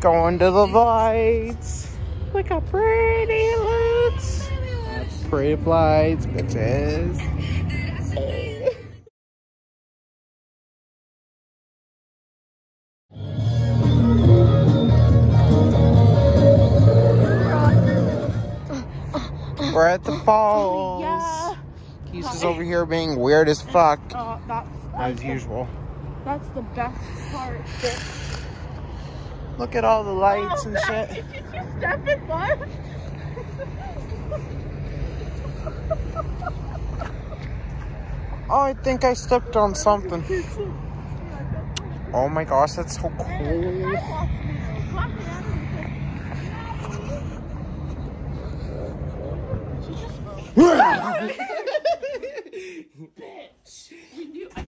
Going to the lights. Look how pretty it looks. Pretty lights, bitches. We're at the falls. Yeah. Keys is over here being weird as fuck, Uh, that's, as usual. that's the best part. Look at all the lights and shit. Did you step in mud? Oh, I think I stepped on something. Oh my gosh, that's so cool.